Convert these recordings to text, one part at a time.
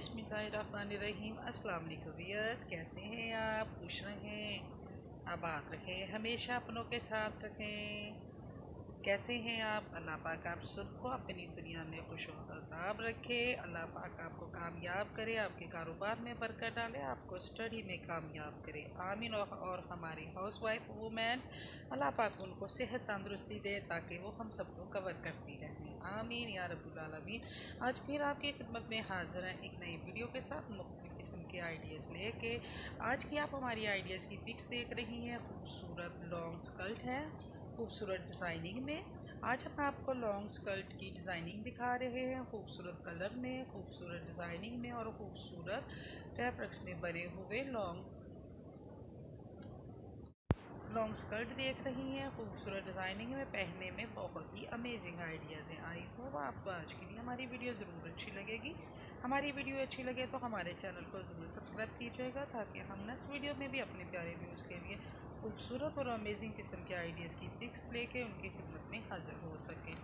बिस्मिल्लाहिर्रहमानिर्रहीम। अस्सलाम वालेकुम कैसे हैं आप? खुश रहें। आबाद रखें हमेशा अपनों के साथ रखें। कैसे हैं आप? अल्लाह पाक आप सबको अपनी दुनिया में खुश वताब रखे। अल्लाह पाक आपको कामयाब करे, आपके कारोबार में बरकत डाले, आपको स्टडी में कामयाब करे। आमीन। और हमारी हाउस वाइफ वूमेंस अल्लाह पाक उनको सेहत तंदरुस्ती दे ताकि वो हम सबको कवर करती आमीन, या रबालमीन आज फिर आपकी खिदमत में हाजिर हैं एक नई वीडियो के साथ मुख्तु किस्म के आइडियाज़ लेके। आज की आप हमारी आइडियाज़ की पिक्स देख रही हैं। खूबसूरत लॉन्ग स्कर्ट है, खूबसूरत डिज़ाइनिंग में। आज हम आपको लॉन्ग स्कर्ट की डिज़ाइनिंग दिखा रहे हैं। खूबसूरत कलर में, खूबसूरत डिज़ाइनिंग में और खूबसूरत फैब्रिक्स में बने हुए लॉन्ग लॉन्ग स्कर्ट देख रही हैं, खूबसूरत डिज़ाइनिंग में पहनने में, बहुत ही अमेजिंग आइडियाज़ हैं। आई होप आपको आज के लिए हमारी वीडियो ज़रूर अच्छी लगेगी। हमारी वीडियो अच्छी लगे तो हमारे चैनल को ज़रूर सब्सक्राइब कीजिएगा ताकि हम नेक्स्ट वीडियो में भी अपने प्यारे व्यूज़ के लिए खूबसूरत और अमेजिंग किस्म के आइडियाज़ की पिक्स लेके उनकी खिदमत में हाजिर हो सके।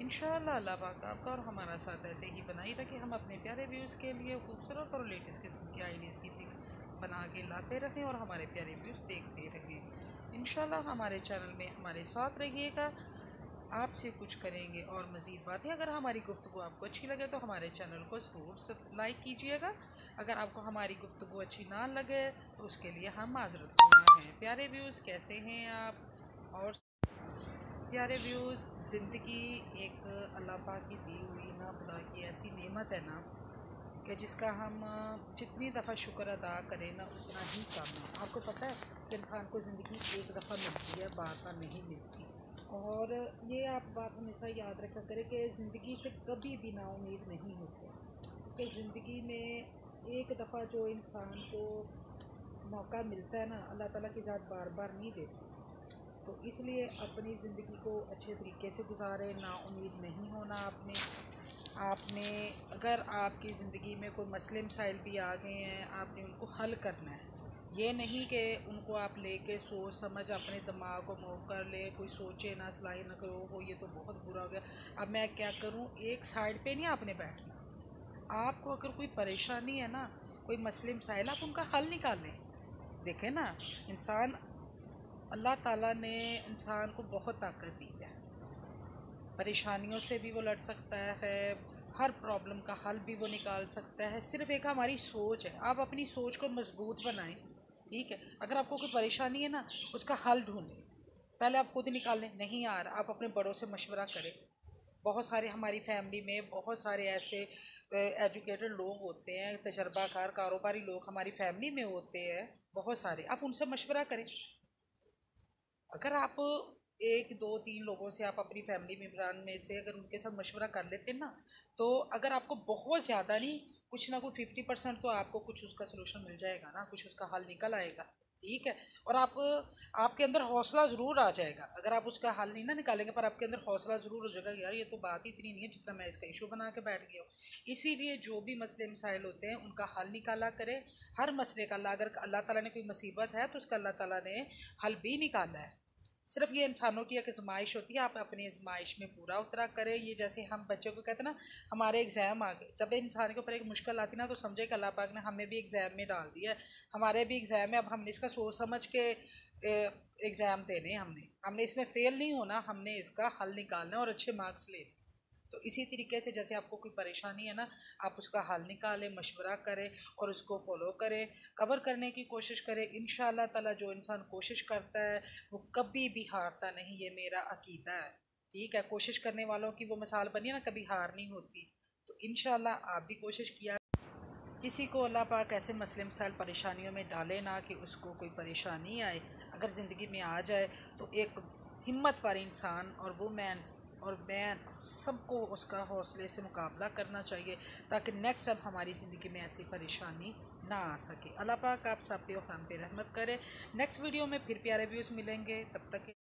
इन अल्लाह पाक आपका और हमारा साथ ऐसे ही बनाई रखें। हम अपने प्यारे व्यूज़ के लिए खूबसूरत और लेटेस्ट किस्म के आइडियाज़ की पिक्स बना के लाते रहें और हमारे प्यारे व्यूज़ देखते रहें। इन हमारे चैनल में हमारे साथ रहिएगा। आपसे कुछ करेंगे और मज़ीद बातें। अगर हमारी गुफ्तु आपको अच्छी लगे तो हमारे चैनल को ज़रूर लाइक कीजिएगा। अगर आपको हमारी गुफ्तु अच्छी ना लगे तो उसके लिए हम माजरत हैं। प्यारे व्यूज़ कैसे हैं आप? और प्यारे व्यूज़ ज़िंदगी एक अल्लाह पाक की दी हुई ना, खुदा की ऐसी नेमत है ना। कि जिसका हम जितनी दफ़ा शुक्र अदा करें ना, उतना ही कम है। आपको पता है कि इंसान को ज़िंदगी एक दफ़ा मिलती है, बार बार नहीं मिलती। और ये आप बात हमेशा याद रखा करें कि ज़िंदगी से कभी भी नाउमीद नहीं होते। कि ज़िंदगी में एक दफ़ा जो इंसान को मौका मिलता है ना, अल्लाह ताला की ज़ात बार बार नहीं देती। तो इसलिए अपनी ज़िंदगी को अच्छे तरीके से गुजारे ना उम्मीद नहीं होना आपने आपने, अगर आपकी ज़िंदगी में कोई मसले मसाइल भी आ गए हैं, आपने उनको हल करना है। ये नहीं कि उनको आप लेके सोच समझ अपने दिमाग को मूव कर ले, कोई सोचे ना, सलाह ना करो हो ये तो बहुत बुरा हो गया। अब मैं क्या करूँ? एक साइड पे नहीं आपने बैठना। आपको अगर कोई परेशानी है ना, कोई मसले मसाइल आप उनका हल निकालें देखें ना, इंसान, अल्लाह ताला ने इंसान को बहुत ताकत दी। परेशानियों से भी वो लड़ सकता है, हर प्रॉब्लम का हल भी वो निकाल सकता है। सिर्फ़ एक हमारी सोच है, आप अपनी सोच को मज़बूत बनाएँ, ठीक है? अगर आपको कोई परेशानी है ना, उसका हल ढूंढें। पहले आप खुद निकाल, नहीं यार, आप अपने बड़ों से मशवरा करें। बहुत सारे हमारी फैमिली में बहुत सारे ऐसे एजुकेटेड लोग होते हैं, तजर्बाकार, कारोबारी लोग हमारी फैमिली में होते हैं, बहुत सारे। आप उनसे मशवरा करें। अगर आप एक, दो, तीन लोगों से आप अपनी फैमिली मेम्बरान में से अगर उनके साथ मशवरा कर लेते हैं ना तो अगर आपको बहुत ज़्यादा नहीं, कुछ ना कुछ फिफ्टी परसेंट तो आपको कुछ उसका सोल्यूशन मिल जाएगा ना, कुछ उसका हल निकल आएगा, ठीक है? और आप, आपके अंदर हौसला ज़रूर आ जाएगा, अगर आप उसका हल नहीं ना निकालेंगे, पर आपके अंदर हौसला ज़रूर हो जाएगा, यार ये तो बात ही इतनी नहीं है जितना मैं इसका इशू बना के बैठ गया हूँ। इसीलिए जो भी मसले मसाइल होते हैं, उनका हल निकाला करें। हर मसले का अगर अल्लाह ताला ने कोई मुसीबत है तो उसका अल्लाह ताला ने हल भी निकाला है। सिर्फ़ ये इंसानों की एक आजमाइश होती है, आप अपनी आजमाइश में पूरा उतरा करें। ये जैसे हम बच्चों को कहते हैं ना, हमारे एग्ज़ाम आ गए। जब इंसान के ऊपर एक मुश्किल आती ना तो समझे कि अल्लाह पाक ने हमें भी एग्ज़ाम में डाल दिया है। हमारे भी एग्ज़ाम है, अब हमने इसका सोच समझ के एग्ज़ाम देने हमने। हमने इसमें फ़ेल नहीं होना, हमने इसका हल निकालना और अच्छे मार्क्स लेने तो इसी तरीके से जैसे आपको कोई परेशानी है ना, आप उसका हल निकालें, मशवरा करें और उसको फॉलो करें। कवर करने की कोशिश करें। इन ताला जो इंसान कोशिश करता है, वो कभी भी हारता नहीं, ये मेरा अकीदा है। ठीक है? कोशिश करने वालों की वो मिसाल बनी ना, कभी हार नहीं होती। तो इन आप भी कोशिश किया। किसी को अल्लाह पाक ऐसे मसले मसाइल परेशानियों में डाले ना कि उसको कोई परेशानी आए। अगर ज़िंदगी में आ जाए तो एक हिम्मत वाले इंसान और वुमेंस और मैं सबको उसका हौसले से मुकाबला करना चाहिए, ताकि नेक्स्ट अब हमारी ज़िंदगी में ऐसी परेशानी ना आ सके। अल्लाह पाक आप सब पे और हम पे रहमत करें। नेक्स्ट वीडियो में फिर प्यारे व्यूज़ मिलेंगे। तब तक